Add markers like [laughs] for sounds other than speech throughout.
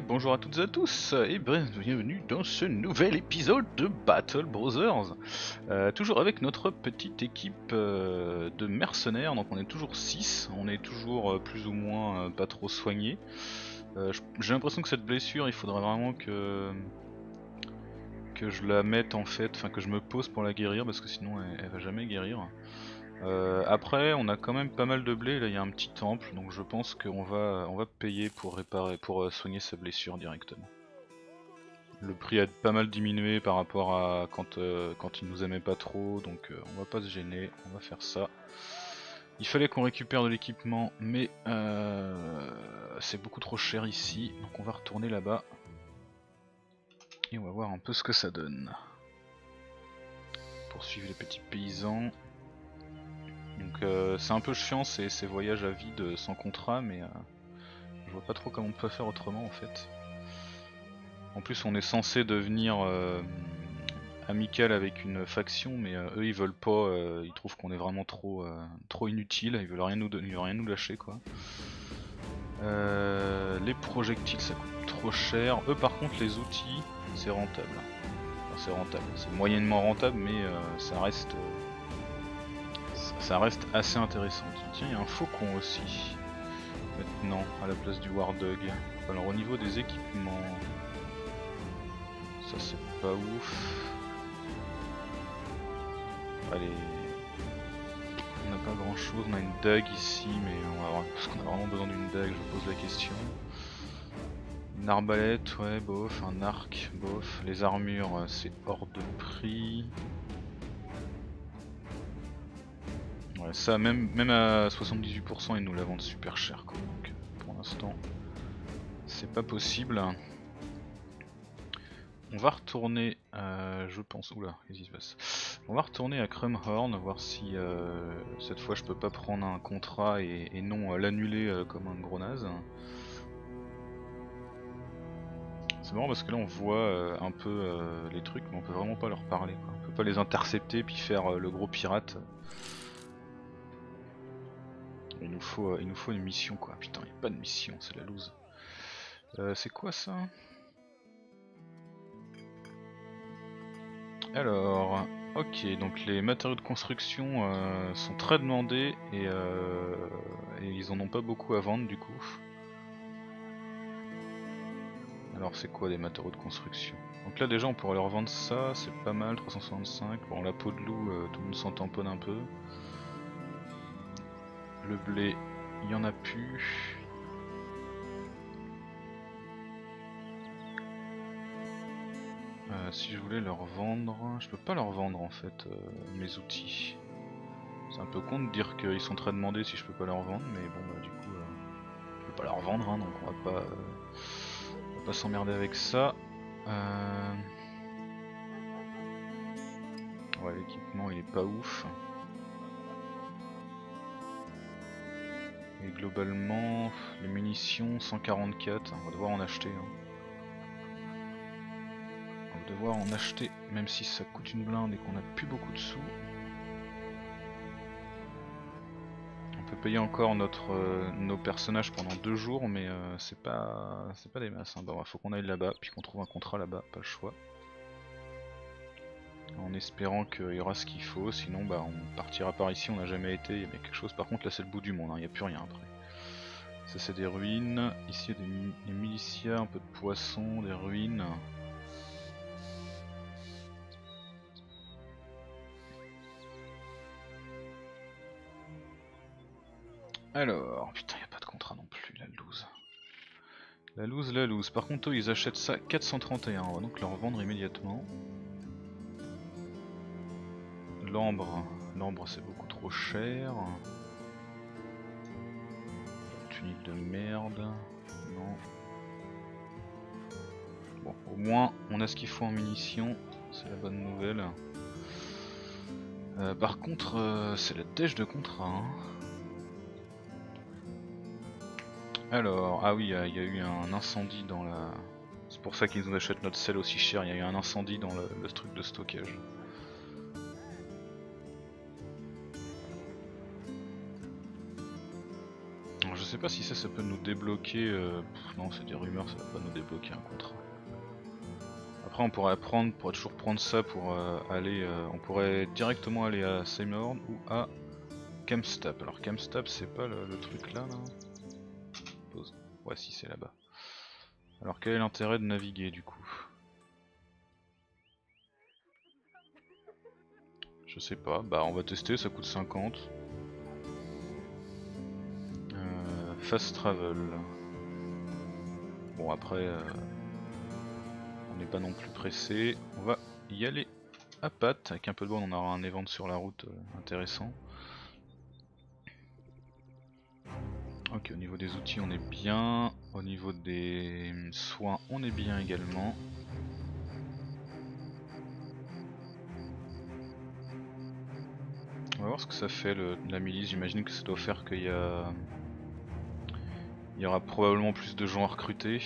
Bonjour à toutes et à tous, et bienvenue dans ce nouvel épisode de Battle Brothers. Euh, toujours avec notre petite équipe euh, de mercenaires, donc on est toujours 6, on est toujours euh, plus ou moins pas trop soigné. J'ai l'impression que cette blessure, il faudrait vraiment que je la mette en fait, enfin que je me pose pour la guérir, parce que sinon elle va jamais guérir. Euh, après, on a quand même pas mal de blé. Là, il y a un petit temple, donc je pense qu'on va, on va payer pour réparer, pour euh, soigner sa blessure directement. Le prix a pas mal diminué par rapport à quand, euh, quand il nous aimait pas trop, donc on va pas se gêner, on va faire ça. Il fallait qu'on récupère de l'équipement, mais c'est beaucoup trop cher ici, donc on va retourner là-bas. Et on va voir un peu ce que ça donne. Poursuivre les petits paysans. Donc euh, c'est un peu chiant ces, voyages à vide sans contrat, mais euh, je vois pas trop comment on peut faire autrement en fait. En plus on est censé devenir euh, amical avec une faction, mais euh, eux ils veulent pas, euh, ils trouvent qu'on est vraiment trop, euh, trop inutile, ils veulent rien nous, ils veulent rien nous lâcher quoi. Euh, les projectiles ça coûte trop cher, eux par contre les outils c'est rentable. C'est rentable, c'est moyennement rentable mais euh, ça reste... ça- reste assez intéressant. Tiens, il y a un faucon aussi. Maintenant, à la place du War Dog. Alors, au niveau des équipements, ça c'est pas ouf. Allez, on n'a pas grand chose. On a une dague ici, mais on va qu'on a vraiment besoin d'une dague, je pose la question. Une arbalète, ouais, bof. Un arc, bof. Les armures, c'est hors de prix. Ça, même, même à 78%, ils nous la vendent super cher, quoi. Donc, euh, pour l'instant, c'est pas possible. On va retourner, je pense, oula, qu'est-ce se passe? On va retourner à Crumhorn, voir si euh, cette fois je peux pas prendre un contrat et, non euh, l'annuler euh, comme un gros naze. C'est marrant parce que là on voit un peu les trucs, mais on peut vraiment pas leur parler. Quoi. On peut pas les intercepter puis faire le gros pirate. Il nous faut, euh, il nous faut une mission quoi. Putain, il a pas de mission, c'est la loose. Euh, c'est quoi ça? Alors, ok, donc les matériaux de construction euh, sont très demandés et, ils en ont pas beaucoup à vendre du coup. Alors c'est quoi des matériaux de construction? Donc là déjà on pourrait leur vendre ça, c'est pas mal, 365. Bon la peau de loup, tout le monde s'en tamponne un peu. Le blé, il y en a plus. Euh, si je voulais leur vendre, je peux pas leur vendre en fait euh, mes outils. C'est un peu con de dire qu'ils sont très demandés si je peux pas leur vendre, mais bon bah du coup euh, je peux pas leur vendre hein, donc on va pas, euh, on va pas s'emmerder avec ça. Ouais l'équipement il est pas ouf. Et globalement les munitions 144, on va devoir en acheter. hein. On va devoir en acheter, même si ça coûte une blinde et qu'on a plus beaucoup de sous. On peut payer encore notre, euh, nos personnages pendant deux jours, mais euh, c'est pas, pas des masses. Hein. Bon, faut qu'on aille là-bas, puis qu'on trouve un contrat là-bas, pas le choix. En espérant qu'il y aura ce qu'il faut, sinon bah on partira par ici, on n'a jamais été, il y avait quelque chose. Par contre là c'est le bout du monde, il n'y a plus rien après. Ça c'est des ruines, ici il y a des, des milicias, un peu de poissons, des ruines. Alors, putain, y a pas de contrat non plus, la loose. La loose, la loose. Par contre, eux, ils achètent ça 431, on va donc leur vendre immédiatement. L'ambre, l'ambre c'est beaucoup trop cher. Tunique de merde, non. Bon, au moins, on a ce qu'il faut en munitions, c'est la bonne nouvelle. Euh, par contre, euh, c'est la dèche de contrat. hein. Alors, ah oui, il y, a eu un incendie dans la... C'est pour ça qu'ils nous achètent notre sel aussi cher, il y a eu un incendie dans le truc de stockage. Sais pas si ça, ça peut nous débloquer. euh, non, c'est des rumeurs, ça va pas nous débloquer un contrat. Après, on pourrait prendre, pourrait toujours prendre ça pour euh, aller. euh, on pourrait directement aller à Seymour ou à Camstap. Alors, Camstap, c'est pas le, le truc là, là Pause. Ouais, si, c'est là-bas. Alors, quel est l'intérêt de naviguer du coup? Je sais pas, bah on va tester, ça coûte 50. Fast travel. Bon après, euh, on n'est pas non plus pressé. On va y aller à pattes. Avec un peu de bol, on aura un event sur la route euh, intéressant. Ok, au niveau des outils, on est bien. Au niveau des soins, on est bien également. On va voir ce que ça fait la milice. J'imagine que ça doit faire qu'il y a. Il y aura probablement plus de gens à recruter.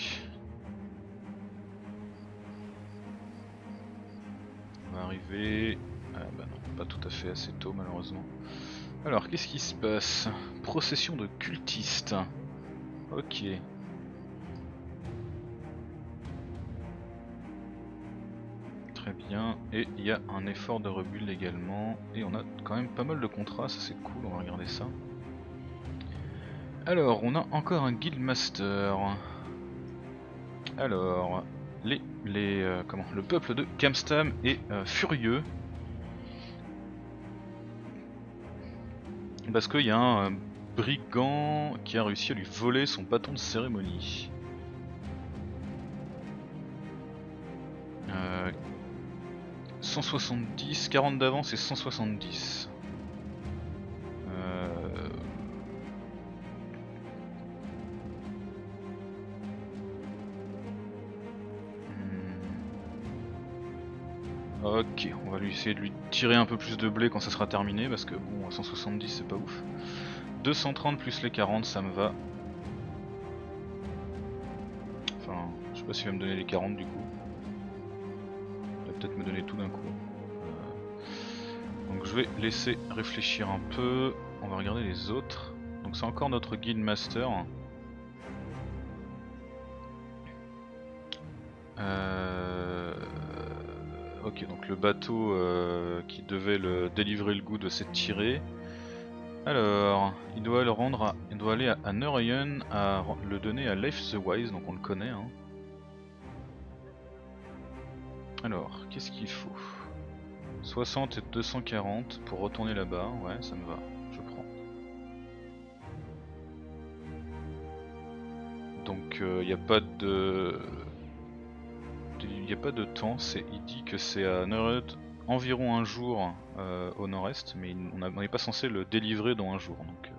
On va arriver. Ah bah non, pas tout à fait assez tôt malheureusement. Alors, qu'est-ce qui se passe? Procession de cultistes. Ok. Très bien. Et il y a un effort de rebuild également. Et on a quand même pas mal de contrats, ça c'est cool, on va regarder ça. Alors, on a encore un guildmaster. Alors, les, les, euh, comment, le peuple de Camstam est euh, furieux. Parce qu'il y a un brigand qui a réussi à lui voler son bâton de cérémonie. Euh, 170, 40 d'avance et 170. Lui essayer de lui tirer un peu plus de blé quand ça sera terminé parce que bon, 170 c'est pas ouf. 230 plus les 40, ça me va. Enfin, je sais pas s'il va me donner les 40 du coup. Il va peut-être me donner tout d'un coup. Euh, Donc je vais laisser réfléchir un peu. On va regarder les autres. Donc c'est encore notre guide master. Euh... Ok, donc le bateau euh, qui devait le délivrer le goût s'est tiré. Alors, il doit le rendre, il doit aller à, à à le donner à Leif the Wise, donc on le connaît. Hein. Alors, qu'est-ce qu'il faut? 60 et 240 pour retourner là-bas, ouais, ça me va, je prends. Donc, il n'y a pas de. Il n'y a pas de temps, il dit que c'est à environ un jour euh, au nord-est, mais on n'est pas censé le délivrer dans un jour. Euh,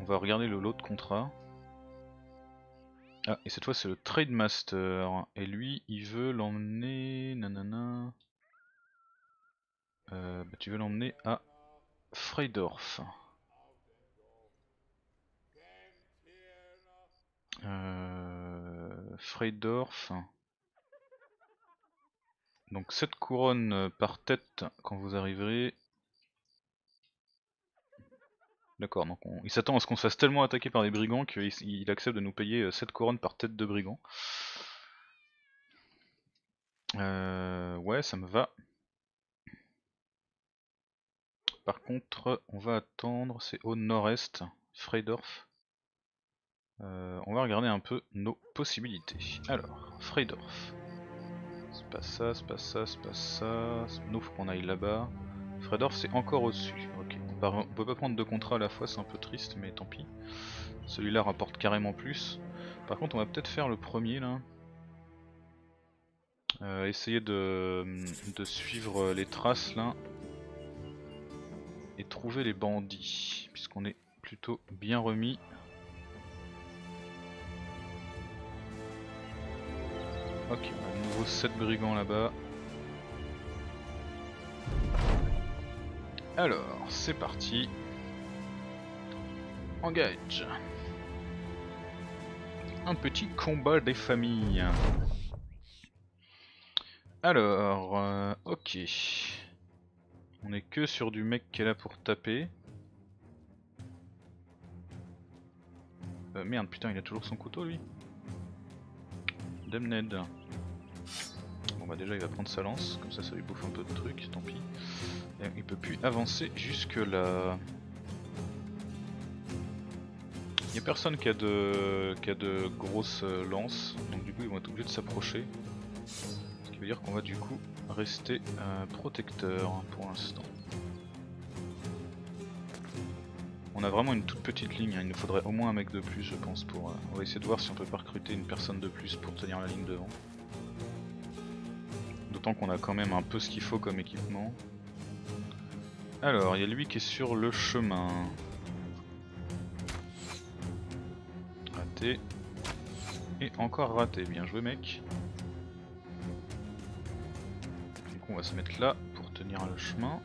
on va regarder le lot de contrat. Ah, et cette fois c'est le Trade Master, et lui il veut l'emmener. Nanana. Euh, bah, tu veux l'emmener à Freydorf. Euh, Freydorf. Donc 7 couronnes euh, par tête quand vous arriverez. D'accord, donc on- il s'attend à ce qu'on se fasse tellement attaquer par des brigands qu'il accepte de nous payer 7 couronnes par tête de brigand. Euh, ouais, ça me va. Par contre, on va attendre, c'est au nord-est, Freydorf. Euh, on va regarder un peu nos possibilités. Alors, Freydorf. C'est pas ça, c'est pas ça, c'est pas ça. Nous, faut qu'on aille là-bas. Freydorf, c'est encore au-dessus. Ok, on, peut pas prendre deux contrats à la fois, c'est un peu triste, mais tant pis. Celui-là rapporte carrément plus. Par contre, on va peut-être faire le premier là. Euh, essayer de suivre les traces là. Et trouver les bandits. Puisqu'on est plutôt bien remis. Ok, nouveau 7 brigands là-bas. Alors, c'est parti. Engage. Un petit combat des familles. Alors, euh, ok. On est que sur du mec qui est là pour taper. Euh, merde, putain, il a toujours son couteau lui. Demned. Bon bah déjà il va prendre sa lance, comme ça ça lui bouffe un peu de trucs, tant pis. Et il peut plus avancer jusque là. Il y a personne qui a de, qui a grosses euh, lances, donc du coup ils vont être obligés de s'approcher. Ce qui veut dire qu'on va du coup rester euh, protecteur pour l'instant. On a vraiment une toute petite ligne, hein. il nous faudrait au moins un mec de plus je pense pour... Euh, on va essayer de voir si on peut pas recruter une personne de plus pour tenir la ligne devant. D'autant qu'on a quand même un peu ce qu'il faut comme équipement. Alors, il y a lui qui est sur le chemin. Raté. Et encore raté, bien joué mec. Donc on va se mettre là pour tenir le chemin.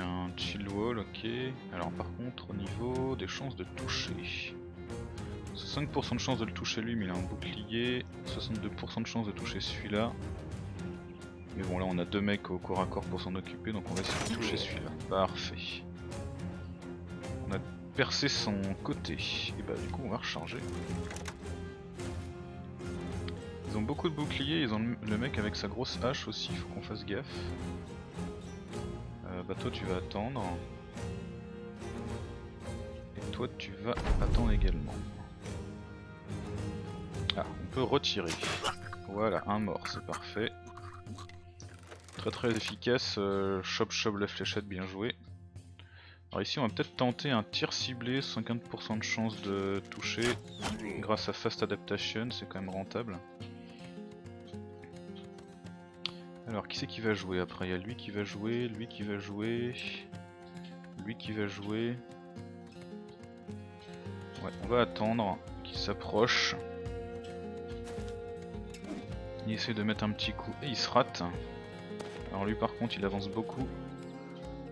Un chill wall, ok. Alors par contre au niveau des chances de toucher. 5% de chance de le toucher lui mais il a un bouclier, 62% de chance de toucher celui-là. Mais bon là on a deux mecs au corps à corps pour s'en occuper donc on va essayer de toucher celui-là. Parfait. On a percé son côté. Et bah du coup on va recharger. Ils ont beaucoup de boucliers, ils ont le mec avec sa grosse hache aussi, faut qu'on fasse gaffe bah toi tu vas attendre. Et toi tu vas attendre également. Ah, on peut retirer. Voilà, un mort, c'est parfait. Très très efficace, euh, chop chop la fléchette, bien joué. Alors ici on va peut-être tenter un tir ciblé, 50% de chance de toucher grâce à Fast Adaptation, c'est quand même rentable. Alors qui c'est qui va jouer après? Il y a lui qui va jouer, lui qui va jouer, lui qui va jouer. Ouais, on va attendre qu'il s'approche. Il essaie de mettre un petit coup et il se rate. Alors lui par contre il avance beaucoup.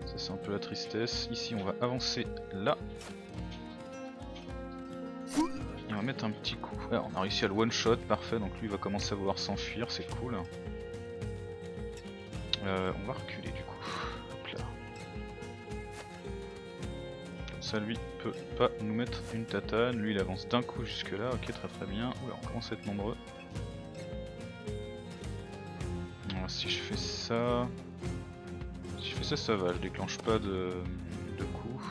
Ça c'est un peu la tristesse. Ici on va avancer là. Et on va mettre un petit coup. Alors, on a réussi à le one shot, parfait, donc lui va commencer à vouloir s'enfuir, c'est cool. Euh, on va reculer du coup. Hop là. Ça lui peut pas nous mettre une tatane. Lui il avance d'un coup jusque là. Ok très très bien. Oula on commence à être nombreux. si je fais ça... Si je fais ça ça va, je déclenche pas de, de coups.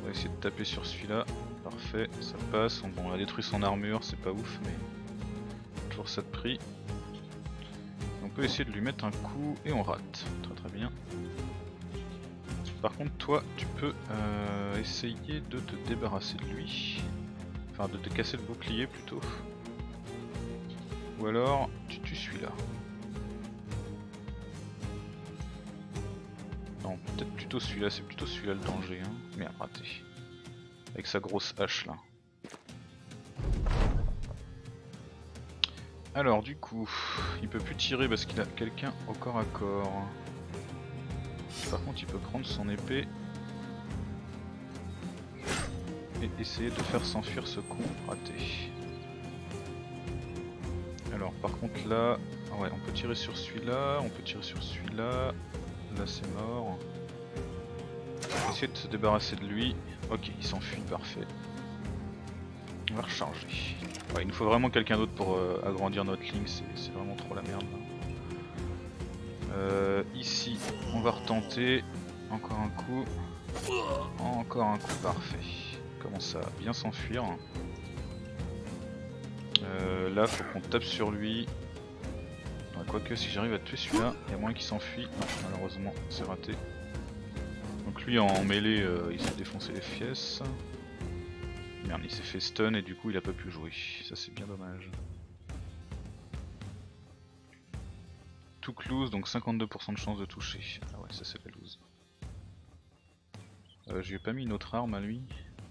On va essayer de taper sur celui-là. Parfait, ça passe. Bon on a détruit son armure, c'est pas ouf mais toujours ça de prix peut essayer de lui mettre un coup et on rate. Très très bien. Par contre toi tu peux euh, essayer de te débarrasser de lui. Enfin de te casser le bouclier plutôt. Ou alors tu tues celui-là. Non peut-être plutôt celui-là, c'est plutôt celui-là le danger. Hein. Merde raté. Avec sa grosse hache là. Alors du coup, il peut plus tirer parce qu'il a quelqu'un au corps à corps. Par contre il peut prendre son épée et essayer de faire s'enfuir ce con raté. Alors par contre là, ah ouais, on peut tirer sur celui-là, on peut tirer sur celui-là, là c'est mort. Essayer de se débarrasser de lui. Ok, il s'enfuit, parfait. Va recharger. il nous faut vraiment quelqu'un d'autre pour euh, agrandir notre ligne, c'est vraiment trop la merde. Euh, ici, on va retenter. Encore un coup. Encore un coup, parfait. Commence à bien s'enfuir. Euh, là, faut qu'on tape sur lui. Quoique, si j'arrive à tuer celui-là, il y a moins qu'il s'enfuit. Malheureusement, c'est raté. Donc lui, en mêlée, il s'est défoncé les fiesses. Merde, il s'est fait stun et du coup il a pas pu jouer. Ça c'est bien dommage. Tout close, donc 52% de chance de toucher. Ah ouais, ça c'est la loose. Euh, je lui ai pas mis une autre arme à lui.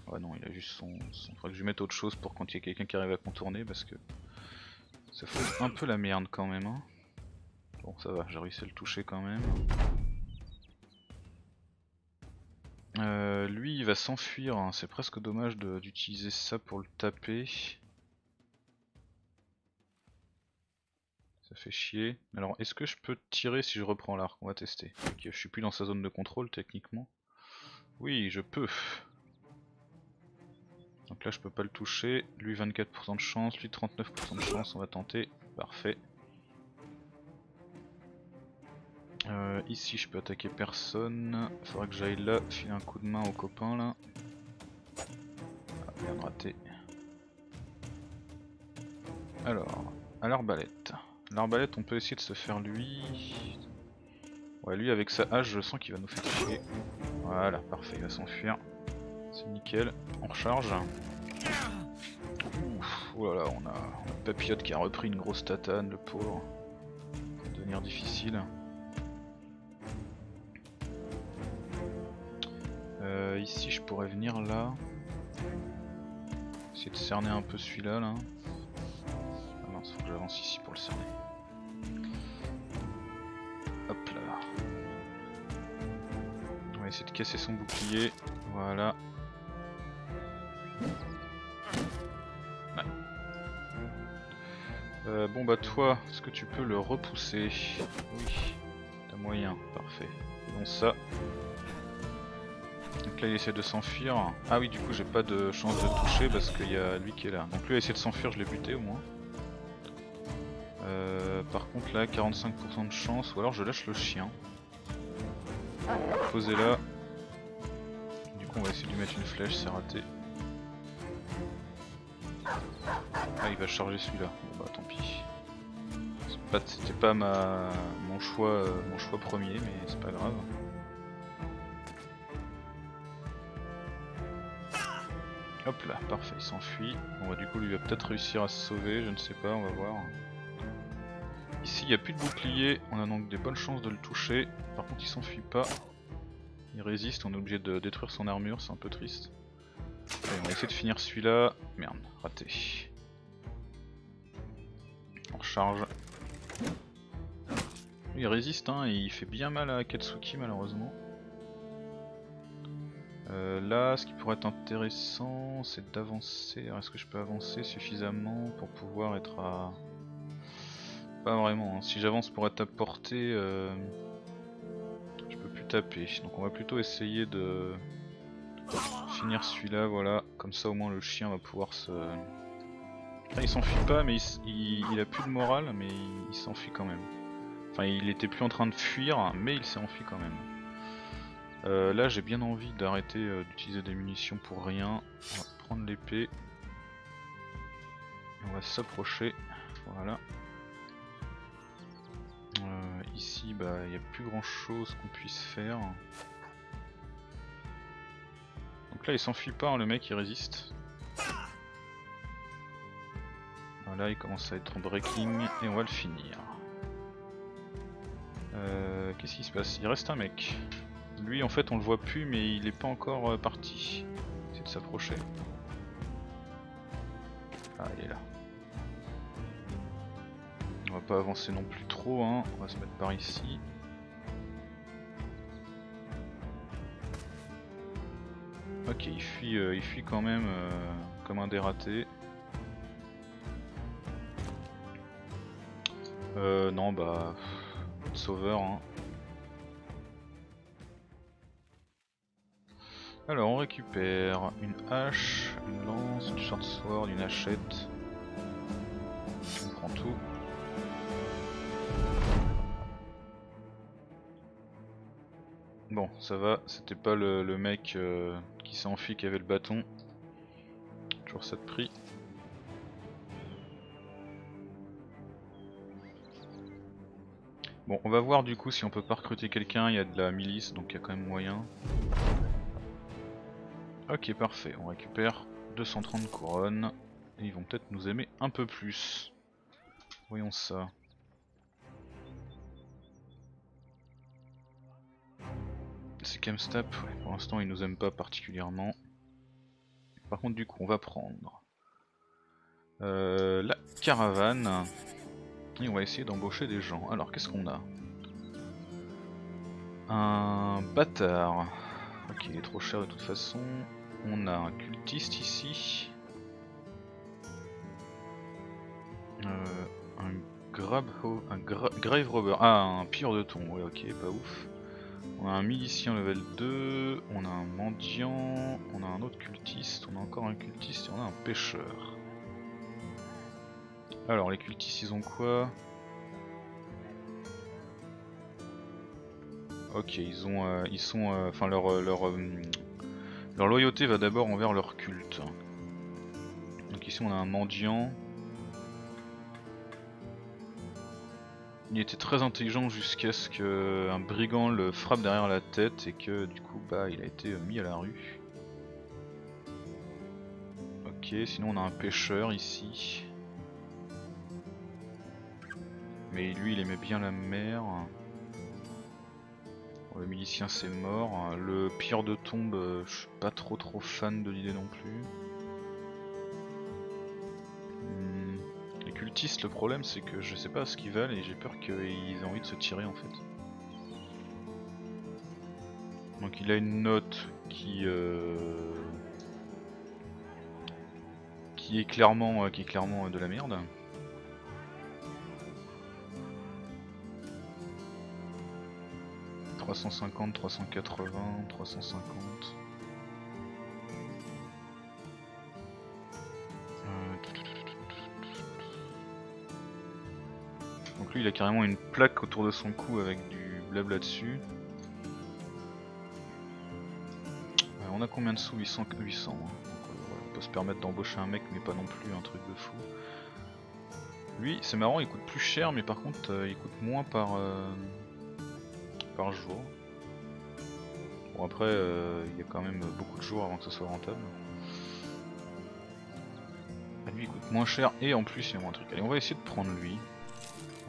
Ouais non, il a juste son... son... Faudrait que je lui mette autre chose pour quand il y a quelqu'un qui arrive à contourner parce que... Ça fout un peu la merde quand même. Hein. Bon ça va, j'ai réussi à le toucher quand même. Euh, lui il va s'enfuir, hein. c'est presque dommage d'utiliser ça pour le taper. Ça fait chier. Alors est-ce que je peux tirer si je reprends l'arc? On va tester. Ok, je suis plus dans sa zone de contrôle techniquement. Oui, je peux. Donc là je peux pas le toucher. Lui 24% de chance, lui 39% de chance, on va tenter. Parfait. Euh, ici je peux attaquer personne. Faudrait que j'aille là, filer un coup de main aux copains là. Ah, bien raté. Alors, à l'arbalète. L'arbalète on peut essayer de se faire lui. Ouais lui avec sa hache je sens qu'il va nous faire chier. Voilà, parfait, il va s'enfuir. C'est nickel, on recharge. Ouf, oh là là, on a, on a Papillote qui a repris une grosse tatane, le pauvre. Ça va devenir difficile. Euh, ici je pourrais venir là. Essayer de cerner un peu celui-là là. Ah non, faut que j'avance ici pour le cerner. Hop là. On va essayer de casser son bouclier. Voilà. Euh, bon bah toi, est-ce que tu peux le repousser? Oui. T'as moyen, parfait. Faisons ça. Donc là il essaie de s'enfuir. Ah oui du coup j'ai pas de chance de toucher parce qu'il y a lui qui est là. Donc lui a essayé de s'enfuir, je l'ai buté au moins. Euh, par contre là 45% de chance ou alors je lâche le chien. Posé là. Du coup on va essayer de lui mettre une flèche, c'est raté. Ah il va charger celui-là. Bon bah tant pis. C'était pas, ma mon choix euh, mon choix premier mais c'est pas grave. Hop là, parfait, il s'enfuit. Bon bah du coup lui va peut-être réussir à se sauver, je ne sais pas, on va voir. Ici il n'y a plus de bouclier, on a donc des bonnes chances de le toucher. Par contre il s'enfuit pas. Il résiste, on est obligé de détruire son armure, c'est un peu triste. Allez, on va essayer de finir celui-là. Merde, raté. On recharge. Il résiste hein, il fait bien mal à Katsuki malheureusement. Euh, là, ce qui pourrait être intéressant, c'est d'avancer. Est-ce que je peux avancer suffisamment pour pouvoir être à... Pas vraiment. Hein. Si j'avance pour être à portée, euh... je peux plus taper. Donc on va plutôt essayer de finir celui-là. Voilà, comme ça au moins le chien va pouvoir se. Il s'enfuit pas, mais il, a plus de morale, mais il, s'enfuit quand même. Enfin, il était plus en train de fuir, mais il s'est enfui quand même. Euh, là j'ai bien envie d'arrêter euh, d'utiliser des munitions pour rien. On va prendre l'épée. On va s'approcher. Voilà. Euh, ici bah il n'y a plus grand chose qu'on puisse faire. Donc là il s'enfuit pas hein, le mec il résiste. Voilà il commence à être en breaking et on va le finir. Qu'est-ce qui se passe? Il reste un mec. Lui en fait on le voit plus mais il est pas encore euh, parti. C'est de s'approcher. Ah il est là. On va pas avancer non plus trop hein. On va se mettre par ici. Ok il fuit, euh, il fuit quand même euh, comme un dératé. Euh, non bah sauveur hein. Alors on récupère une hache, une lance, une short sword, une hachette. On prend tout. Bon, ça va, c'était pas le, mec euh, qui s'est enfui qui avait le bâton. Toujours ça de prix. Bon, on va voir du coup si on peut pas recruter quelqu'un, il y a de la milice donc il y a quand même moyen. Ok parfait, on récupère 230 couronnes et ils vont peut-être nous aimer un peu plus. Voyons ça. C'est Camstap, pour l'instant ils nous aiment pas particulièrement. Par contre du coup on va prendre euh, la caravane et on va essayer d'embaucher des gens. Alors qu'est-ce qu'on a? Un bâtard. Ok il est trop cher de toute façon. On a un cultiste ici. Euh, un grab un grave robber. Ah, un pire de ton. Ouais, ok, pas ouf. On a un milicien level 2, on a un mendiant, on a un autre cultiste, on a encore un cultiste et on a un pêcheur. Alors les cultistes ils ont quoi? Ok, ils ont, euh, ils sont, euh, enfin leur, leur loyauté va d'abord envers leur culte. Donc ici on a un mendiant. Il était très intelligent jusqu'à ce qu'un brigand le frappe derrière la tête et que du coup bah il a été mis à la rue. Ok, sinon on a un pêcheur ici. Mais lui il aimait bien la mer. Le milicien c'est mort. Le pire de tombe, euh, je suis pas trop trop fan de l'idée non plus. le problème c'est que je sais pas ce qu'ils valent et j'ai peur qu'ils aient envie de se tirer en fait. Donc il a une note qui euh, qui est clairement euh, qui est clairement de la merde. « 350, 380, 350... il a carrément une plaque autour de son cou avec du blabla dessus. on a combien de sous? 800, 800 hein. on peut se permettre d'embaucher un mec mais pas non plus un truc de fou. Lui c'est marrant il coûte plus cher mais par contre euh, il coûte moins par, euh, par jour. Bon après euh, il y a quand même beaucoup de jours avant que ce soit rentable. Lui il coûte moins cher et en plus il y a moins de trucs. Allez on va essayer de prendre lui.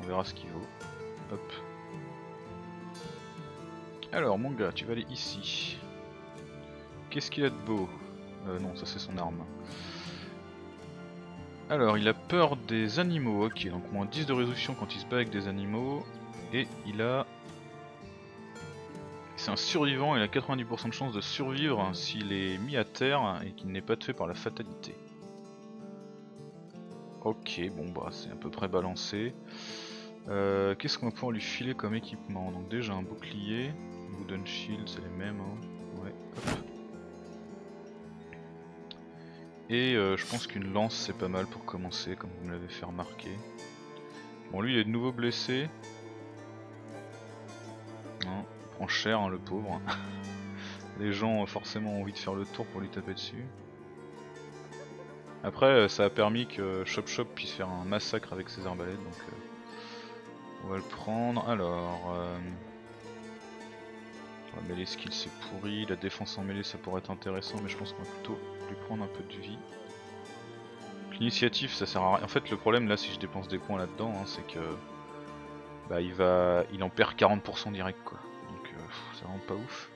On verra ce qu'il vaut. Hop. Alors mon gars, tu vas aller ici. Qu'est-ce qu'il a de beau? Euh, Non, ça c'est son arme. Alors, il a peur des animaux, ok, donc moins 10 de résolution quand il se bat avec des animaux. Et il a... C'est un survivant, il a 90% de chance de survivre s'il est mis à terre et qu'il n'est pas tué par la fatalité. Ok, bon bah c'est à peu près balancé. Euh, qu'est-ce qu'on va pouvoir lui filer comme équipement? Donc déjà un bouclier, wooden shield, c'est les mêmes. Hein. Ouais, Et euh, je pense qu'une lance c'est pas mal pour commencer, comme vous me l'avez fait remarquer. Bon lui il est de nouveau blessé. Cher hein, le pauvre. [laughs] les gens ont forcément envie de faire le tour pour lui taper dessus. Après euh, ça a permis que Chop Chop puisse faire un massacre avec ses arbalètes donc... On va le prendre. Alors. Euh... Ouais, les skills c'est pourri. La défense en mêlée ça pourrait être intéressant, mais je pense qu'on va plutôt lui prendre un peu de vie. L'initiative ça sert à rien. En fait, le problème là, si je dépense des points là-dedans, hein, c'est que. Bah, il va. Il en perd 40% direct quoi. C'est vraiment pas ouf.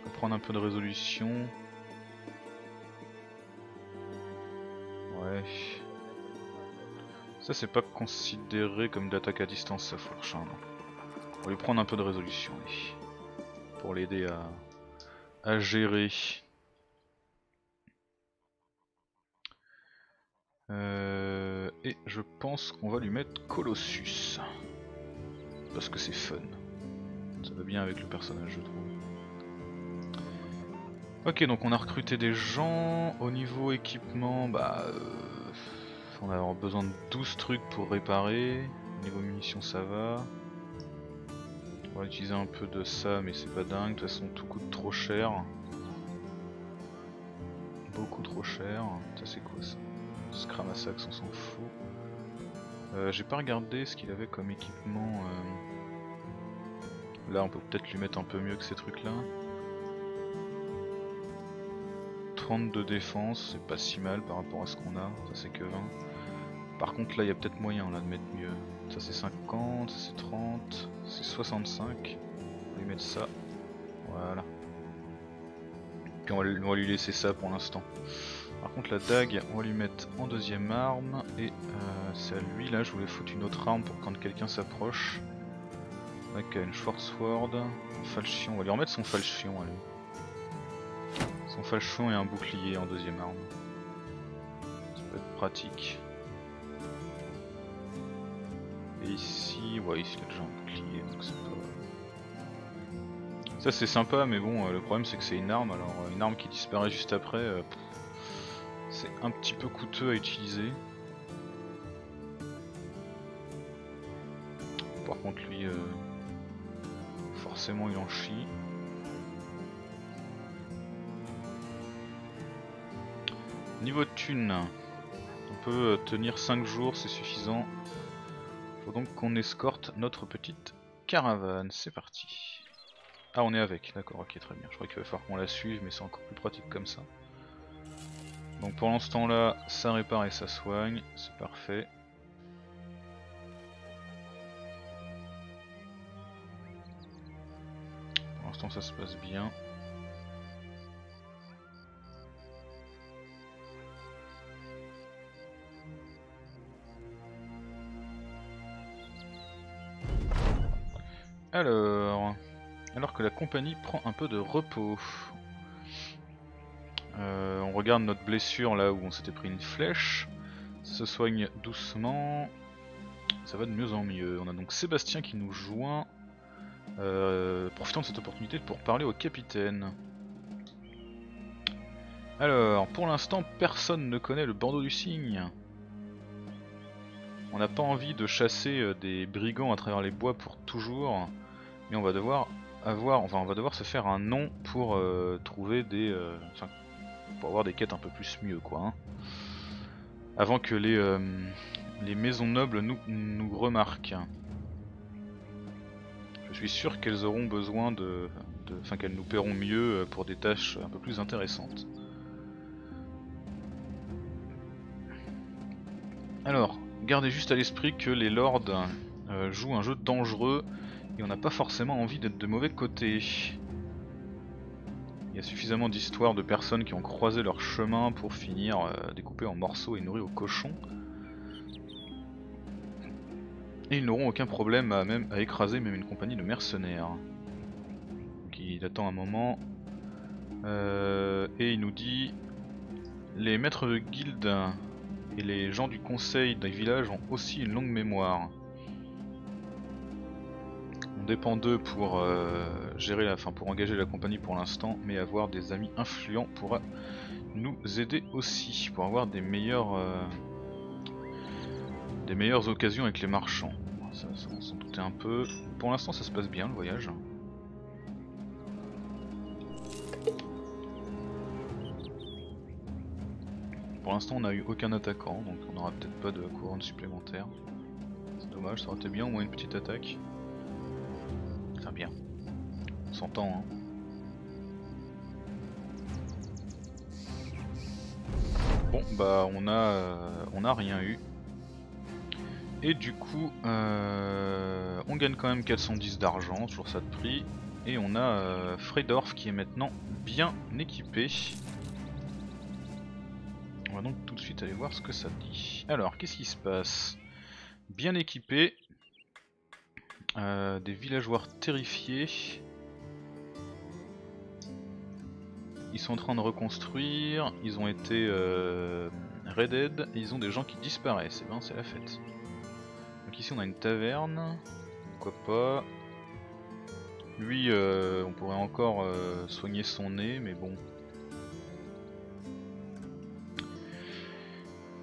On va prendre un peu de résolution. Ouais. Ça c'est pas considéré comme d'attaque à distance ça fourche. Hein, On va lui prendre un peu de résolution pour l'aider à, à gérer. Euh, et je pense qu'on va lui mettre Colossus. Parce que c'est fun. Va bien avec le personnage je trouve. Ok donc on a recruté des gens. Au niveau équipement, bah... Euh, on avoir besoin de 12 trucs pour réparer. Niveau munitions ça va. On va utiliser un peu de ça mais c'est pas dingue, de toute façon tout coûte trop cher. Beaucoup trop cher. Ça c'est quoi ça? Scramasax on s'en fout. Euh, J'ai pas regardé ce qu'il avait comme équipement. Euh. Là on peut peut-être lui mettre un peu mieux que ces trucs là. 30 de défense, c'est pas si mal par rapport à ce qu'on a, ça c'est que 20. Par contre là il y a peut-être moyen là de mettre mieux. Ça c'est 50, ça c'est 30, c'est 65. On va lui mettre ça. Voilà. Puis on va, lui laisser ça pour l'instant. Par contre la dague, on va lui mettre en deuxième arme. Et euh, c'est à lui là, je voulais foutre une autre arme pour quand quelqu'un s'approche. Schwarzword, un falchion, on va lui remettre son falchion à lui. Son falchion et un bouclier en deuxième arme. Ça peut être pratique. Et ici, ouais, ici il a déjà un bouclier, donc c'est pas... Ça c'est sympa mais bon le problème c'est que c'est une arme alors une arme qui disparaît juste après c'est un petit peu coûteux à utiliser. Par contre lui forcément il en chie. Niveau de thune, on peut tenir 5 jours, c'est suffisant. Faut donc qu'on escorte notre petite caravane, c'est parti. Ah on est avec, d'accord, ok très bien. Je crois qu'il va falloir qu'on la suive mais c'est encore plus pratique comme ça. Donc pour l'instant là, ça répare et ça soigne, c'est parfait. Se passe bien. Alors, alors que la compagnie prend un peu de repos. Euh, on regarde notre blessure là où on s'était pris une flèche. Se soigne doucement. Ça va de mieux en mieux. On a donc Sébastien qui nous joint. Euh, profitant de cette opportunité pour parler au capitaine. Alors, pour l'instant, personne ne connaît le bandeau du cygne. On n'a pas envie de chasser euh, des brigands à travers les bois pour toujours mais on va devoir avoir, on va devoir se faire un nom pour euh, trouver des, pour avoir des quêtes un peu plus mieux quoi. Hein. Avant que les, maisons nobles nous remarquent. Je suis sûr qu'elles auront besoin de, enfin qu'elles nous paieront mieux pour des tâches un peu plus intéressantes. Alors, gardez juste à l'esprit que les lords jouent un jeu dangereux et on n'a pas forcément envie d'être de mauvais côté. Il y a suffisamment d'histoires de personnes qui ont croisé leur chemin pour finir euh, découpés en morceaux et nourris aux cochons. Ils n'auront aucun problème à, même, à écraser même une compagnie de mercenaires. Donc il attend un moment. Euh, et il nous dit Les maîtres de guilde et les gens du conseil des villages ont aussi une longue mémoire dépend d'eux pour euh, gérer la, fin, pour engager la compagnie pour l'instant, mais avoir des amis influents pourra nous aider aussi pour avoir des meilleurs euh, des meilleures occasions avec les marchands. Ça, on s'en doutait un peu. Pour l'instant, ça se passe bien le voyage. Pour l'instant, on n'a eu aucun attaquant, donc on n'aura peut-être pas de couronne supplémentaire. C'est dommage, ça aurait été bien au moins une petite attaque bien. On s'entend, hein. Bon, bah on a, euh, on a rien eu. Et du coup, euh, on gagne quand même 410 d'argent, toujours ça de prix. Et on a euh, Freydorf qui est maintenant bien équipé. On va donc tout de suite aller voir ce que ça dit. Alors, qu'est-ce qui se passe? Bien équipé, euh, des villageois terrifiés. Ils sont en train de reconstruire, ils ont été euh, raided ils ont des gens qui disparaissent. Et eh ben c'est la fête. Ici on a une taverne, pourquoi pas. Lui euh, on pourrait encore euh, soigner son nez mais bon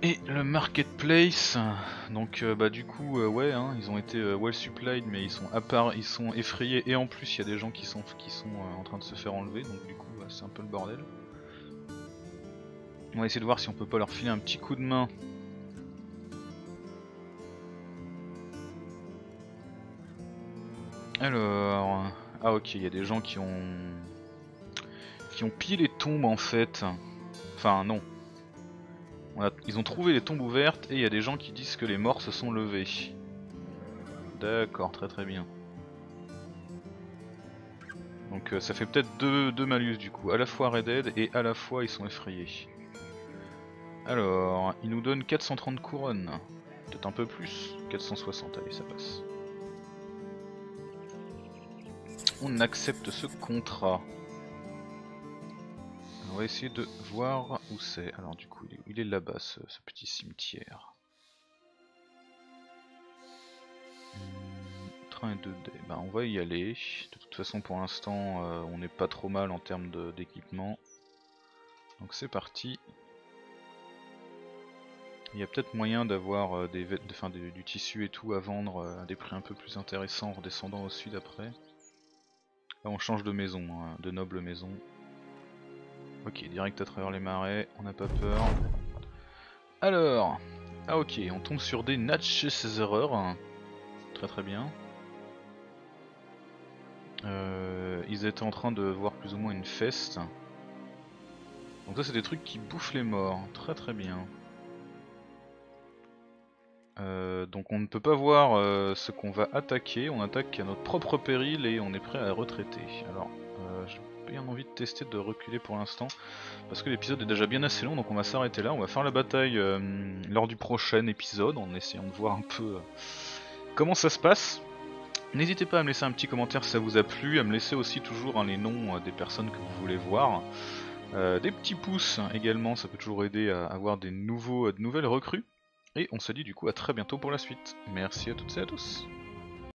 Et le marketplace, donc euh, bah du coup ouais hein, ils ont été well supplied mais ils sont à part, ils sont effrayés et en plus il y a des gens qui sont qui sont en train de se faire enlever donc du coup bah, c'est un peu le bordel. On va essayer de voir si on peut pas leur filer un petit coup de main. Alors ah ok il y a des gens qui ont qui ont pillé les tombes en fait. Enfin non ils ont trouvé les tombes ouvertes et il y a des gens qui disent que les morts se sont levés. D'accord, très très bien. Donc euh, ça fait peut-être deux, deux, malus du coup, à la fois Red Dead et à la fois ils sont effrayés. Alors, ils nous donnent 430 couronnes. Peut-être un peu plus. 460, allez ça passe. On accepte ce contrat. On va essayer de voir où c'est. Alors du coup, il est, là-bas, ce, petit cimetière. train et 2 dés. Bah on va y aller. De toute façon pour l'instant euh, on n'est pas trop mal en termes d'équipement. Donc c'est parti. Il y a peut-être moyen d'avoir euh, des, du tissu et tout à vendre euh, à des prix un peu plus intéressants en redescendant au sud après. Là on change de maison, hein, de noble maison. Ok, direct à travers les marais, on n'a pas peur. Alors, ah ok, on tombe sur des erreurs. Très très bien. Euh, ils étaient en train de voir plus ou moins une feste. Donc ça c'est des trucs qui bouffent les morts. Très très bien. Euh, donc on ne peut pas voir euh, ce qu'on va attaquer, on attaque à notre propre péril et on est prêt à retraiter. Alors, euh, j'ai bien envie de tester de reculer pour l'instant, parce que l'épisode est déjà bien assez long, donc on va s'arrêter là. On va faire la bataille lors du prochain épisode, en essayant de voir un peu comment ça se passe. N'hésitez pas à me laisser un petit commentaire si ça vous a plu, à me laisser aussi toujours hein, les noms des personnes que vous voulez voir. des petits pouces également, ça peut toujours aider à avoir des nouveaux, de nouvelles recrues. Et on se dit du coup à très bientôt pour la suite. Merci à toutes et à tous.